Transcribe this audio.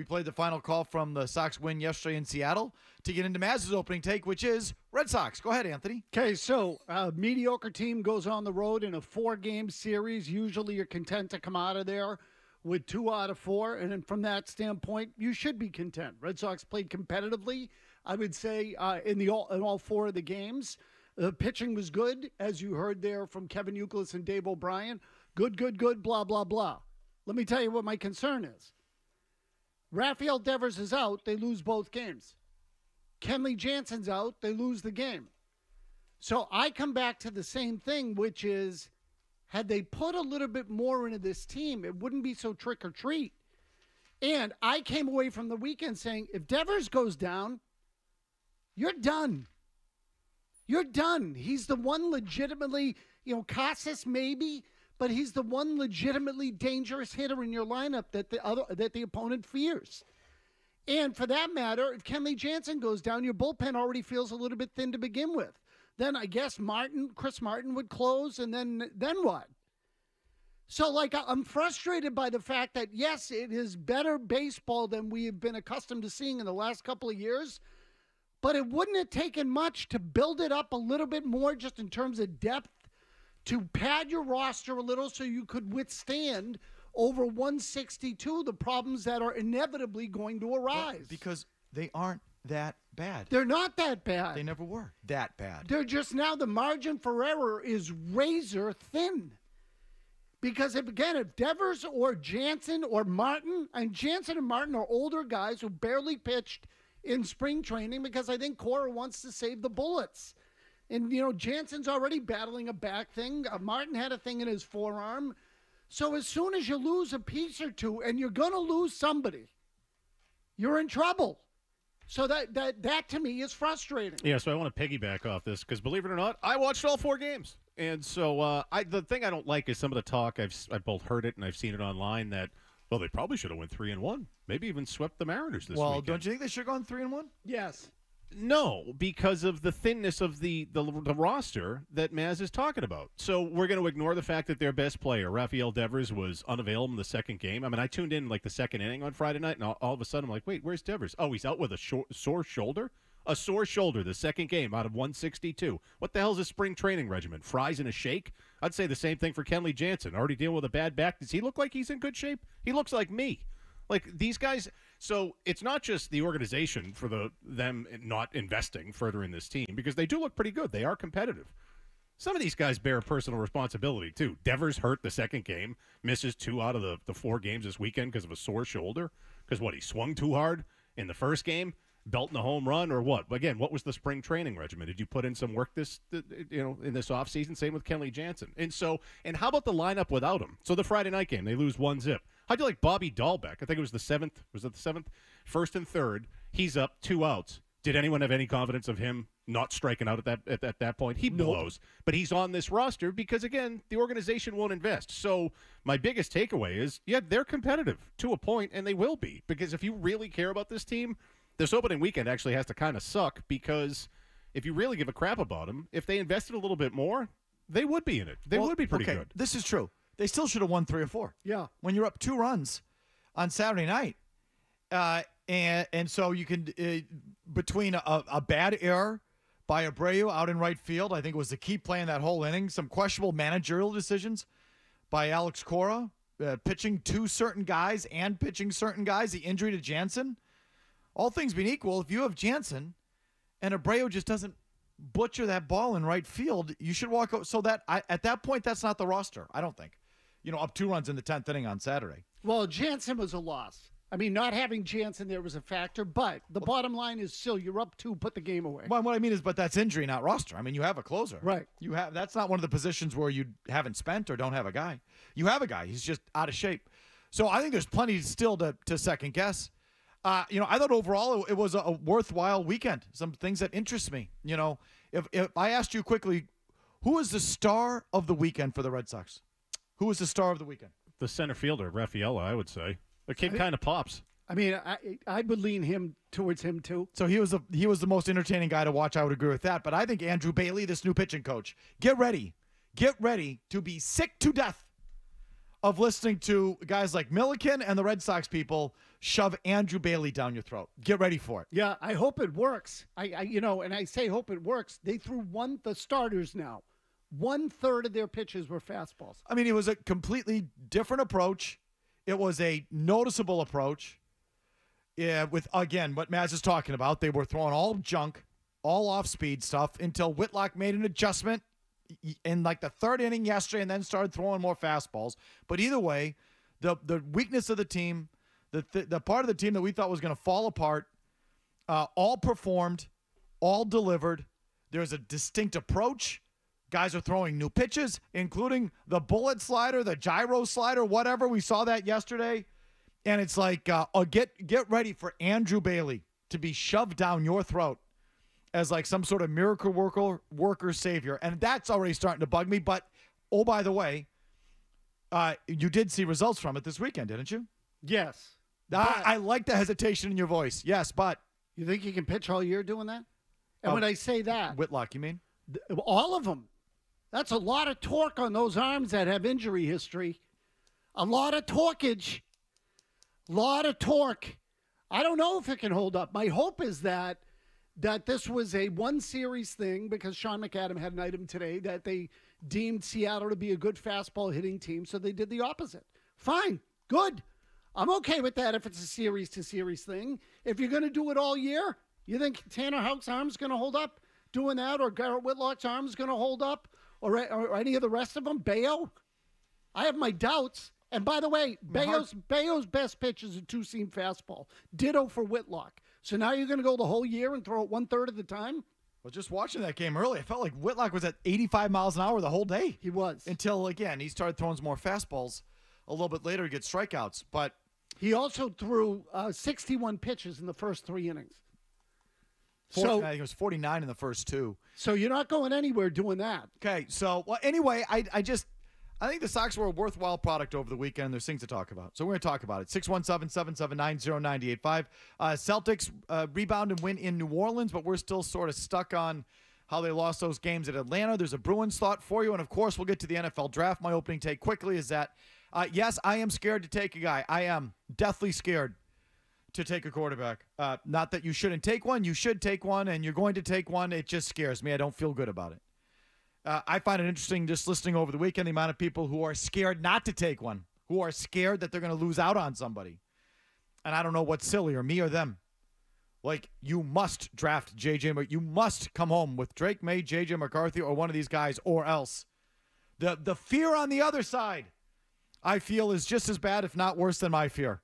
We played the final call from the Sox win yesterday in Seattle to get into Mazz's opening take, which is Red Sox. Go ahead, Anthony. Okay, so a mediocre team goes on the road in a four game series. Usually you're content to come out of there with two out of four. And from that standpoint, you should be content. Red Sox played competitively, I would say, uh, in, the all, in all four of the games. The pitching was good, as you heard there from Kevin Youkilis and Dave O'Brien. Good, good, good, blah, blah, blah. Let me tell you what my concern is. Rafael Devers is out, they lose both games. Kenley Jansen's out, they lose the game. So I come back to the same thing, which is had they put a little bit more into this team, it wouldn't be so trick or treat. And I came away from the weekend saying if Devers goes down, you're done. You're done. He's the one legitimately, you know, Casas maybe, but he's the one legitimately dangerous hitter in your lineup that the other that the opponent fears. And for that matter, if Kenley Jansen goes down, your bullpen already feels a little bit thin to begin with. Then I guess Martin, Chris Martin would close, and then then what? So like I'm frustrated by the fact that yes, it is better baseball than we have been accustomed to seeing in the last couple of years. But it wouldn't have taken much to build it up a little bit more just in terms of depth to pad your roster a little so you could withstand over 162 the problems that are inevitably going to arise. Well, because they aren't that bad. They're not that bad. They never were that bad. They're just now the margin for error is razor thin. Because if, again, if Devers or Jansen or Martin, and Jansen and Martin are older guys who barely pitched – in spring training because I think Cora wants to save the bullets. And, you know, Jansen's already battling a back thing. Uh, Martin had a thing in his forearm. So as soon as you lose a piece or two, and you're going to lose somebody, you're in trouble. So that that that to me is frustrating. Yeah, so I want to piggyback off this because believe it or not, I watched all four games, and so uh, I the thing I don't like is some of the talk I've I've both heard it and I've seen it online that well, they probably should have went three and one. Maybe even swept the Mariners this well, weekend. don't you think they should have gone three and one? Yes. No, because of the thinness of the, the, the roster that Mazz is talking about. So we're going to ignore the fact that their best player, Rafael Devers, was unavailable in the second game. I mean, I tuned in like the second inning on Friday night, and all, all of a sudden I'm like, wait, where's Devers? Oh, he's out with a short, sore shoulder a sore shoulder the second game out of 162. What the hell's a spring training regimen? Fries and a shake? I'd say the same thing for Kenley Jansen. Already dealing with a bad back. Does he look like he's in good shape? He looks like me. Like these guys. So it's not just the organization for the them not investing further in this team because they do look pretty good. They are competitive. Some of these guys bear personal responsibility too. Devers hurt the second game, misses two out of the, the four games this weekend because of a sore shoulder. Because what he swung too hard in the first game belting a home run or what? Again, what was the spring training regimen? Did you put in some work this you know in this offseason? Same with Kenley Jansen. And so, and how about the lineup without him? So the Friday night game, they lose one zip. How'd you like Bobby Dalbec. I think it was the seventh. Was it the seventh? First and third. He's up two outs. Did anyone have any confidence of him not striking out at that at, at that point? He blows, nope. but he's on this roster because again, the organization won't invest. So my biggest takeaway is, yeah, they're competitive to a point, and they will be because if you really care about this team, this opening weekend actually has to kind of suck because if you really give a crap about them, if they invested a little bit more, they would be in it. They well, would be pretty okay, good. This is true. They still should have won three or four. Yeah. When you're up two runs on Saturday night, uh, and and so you can uh, between a, a, bad error by Abreu out in right field, I think it was the key play in that whole inning. Some questionable managerial decisions by Alex Cora, uh, pitching to certain guys and pitching certain guys. The injury to Jansen all things being equal, if you have Jansen and Abreu just doesn't butcher that ball in right field, you should walk out. So that I, at that point, that's not the roster. I don't think. You know, up two runs in the tenth inning on Saturday. Well, Jansen was a loss. I mean, not having Jansen there was a factor, but the well, bottom line is still you're up two, put the game away. Well, what I mean is, but that's injury, not roster. I mean, you have a closer, right? You have that's not one of the positions where you haven't spent or don't have a guy. You have a guy. He's just out of shape. So I think there's plenty still to to second guess. Uh, you know, I thought overall it, it was a, a, worthwhile weekend. Some things that interest me. You know, if if I asked you quickly, who is the star of the weekend for the Red Sox? Who was the star of the weekend? The center fielder, Rafaela, I would say. The kid kind of pops. I mean, I I would lean him towards him too. So he was the he was the most entertaining guy to watch. I would agree with that. But I think Andrew Bailey, this new pitching coach, get ready, get ready to be sick to death of listening to guys like Milliken and the Red Sox people shove Andrew Bailey down your throat. Get ready for it. Yeah, I hope it works. I, I you know, and I say hope it works. They threw one the starters now. One third of their pitches were fastballs. I mean, it was a completely different approach. It was a noticeable approach. Yeah, with again what Mazz is talking about. They were throwing all junk, all off speed stuff until Whitlock made an adjustment in like the third inning yesterday and then started throwing more fastballs. But either way, the the weakness of the team, the th- the part of the team that we thought was going to fall apart, uh, all performed, all delivered. There's a distinct approach. Guys are throwing new pitches, including the bullet slider, the gyro slider, whatever. We saw that yesterday. And it's like, uh, oh, get get ready for Andrew Bailey to be shoved down your throat as like some sort of miracle worker worker savior, and that's already starting to bug me. But oh, by the way, uh, you did see results from it this weekend, didn't you? Yes. I, I like the hesitation in your voice. Yes, but You think you can pitch all year doing that? And Oh, when I say that, Whitlock, you mean? th- all of them. That's a lot of torque on those arms that have injury history. A lot of torqueage. A lot of torque. I don't know if it can hold up. My hope is that that this was a one series thing because Sean McAdam had an item today that they deemed Seattle to be a good fastball hitting team, so they did the opposite. Fine, good. I'm okay with that if it's a series to series thing. If you're going to do it all year, you think Tanner Houck's arm's going to hold up doing that, or Garrett Whitlock's arm's going to hold up, or, or any of the rest of them? Bello? I have my doubts. And by the way, Bello's, Bello's best pitch is a two seam fastball. Ditto for Whitlock. So now you're going to go the whole year and throw it one third of the time? Well, just watching that game early, I felt like Whitlock was at 85 miles an hour the whole day. He was. Until again, he started throwing some more fastballs a little bit later to get strikeouts. But He also threw uh, 61 pitches in the first three innings. Four, So- I think it was 49 in the first two. So you're not going anywhere doing that. Okay, so well, anyway, I I just I think the Sox were a worthwhile product over the weekend. There's things to talk about, so we're going to talk about it. 617-779-0985. Uh, Celtics uh, rebound and win in New Orleans, but we're still sort of stuck on how they lost those games at Atlanta. There's a Bruins thought for you, and of course, we'll get to the NFL draft. My opening take quickly is that uh, yes, I am scared to take a guy. I am deathly scared to take a quarterback. Uh, not that you shouldn't take one. You should take one, and you're going to take one. It just scares me. I don't feel good about it. Uh, I find it interesting just listening over the weekend the amount of people who are scared not to take one, who are scared that they're going to lose out on somebody. And I don't know what's sillier, me or them. Like, you must draft JJ, Mc- you must come home with Drake Maye, JJ McCarthy, or one of these guys, or else. The, the fear on the other side, I feel, is just as bad, if not worse, than my fear.